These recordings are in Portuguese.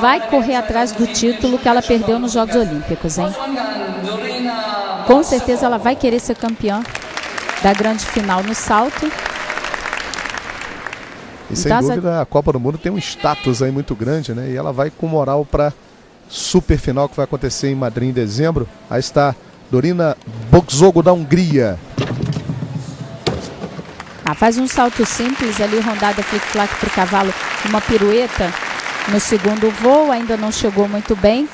vai correr atrás do título que ela perdeu nos Jogos Olímpicos, hein? Com certeza ela vai querer ser campeã da grande final no salto. E sem dúvida a Copa do Mundo tem um status aí muito grande, né? E ela vai com moral para super final que vai acontecer em Madrid em dezembro. Aí está Dorina Boxogo da Hungria. Ah, faz um salto simples ali, rondada flic-flac para o cavalo, uma pirueta no segundo voo, ainda não chegou muito bem,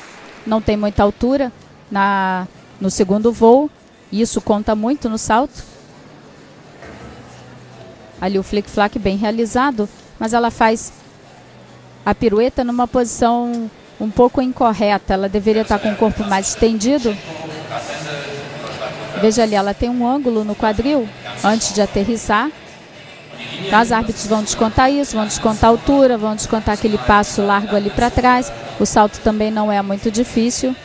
não tem muita altura na, no segundo voo, isso conta muito no salto. Ali o flic-flac bem realizado, mas ela faz a pirueta numa posição um pouco incorreta, ela deveria estar com o corpo mais estendido. Veja ali, ela tem um ângulo no quadril antes de aterrissar. Então, os árbitros vão descontar isso, vão descontar a altura, vão descontar aquele passo largo ali para trás. O salto também não é muito difícil.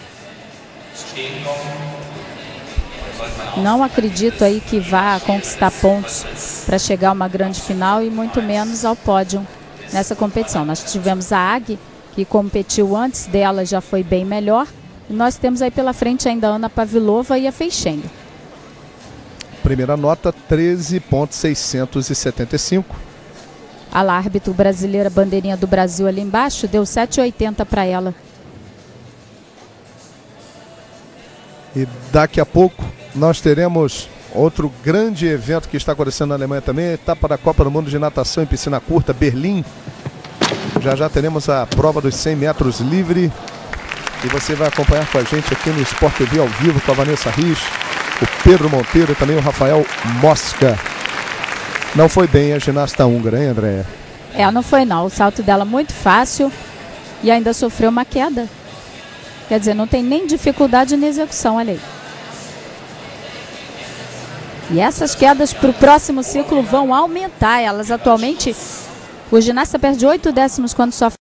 Não acredito aí que vá conquistar pontos para chegar a uma grande final e muito menos ao pódio nessa competição. Nós tivemos a Ag, que competiu antes dela, já foi bem melhor. E nós temos aí pela frente ainda a Ana Pavilova e a Feixenga. Primeira nota, 13,675. A lá, árbitro brasileira, bandeirinha do Brasil ali embaixo, deu 7,80 para ela. E daqui a pouco nós teremos outro grande evento que está acontecendo na Alemanha também, etapa da Copa do Mundo de Natação em piscina curta, Berlim. Já já teremos a prova dos 100 metros livre. E você vai acompanhar com a gente aqui no Sport TV ao vivo com a Vanessa Rios o Pedro Monteiro e também o Rafael Mosca. Não foi bem a ginasta húngara, hein, André? É, não foi não. O salto dela muito fácil e ainda sofreu uma queda. Quer dizer, não tem nem dificuldade na execução, olha aí. E essas quedas para o próximo ciclo vão aumentar. Elas atualmente, o ginasta perde 8 décimos quando sofre.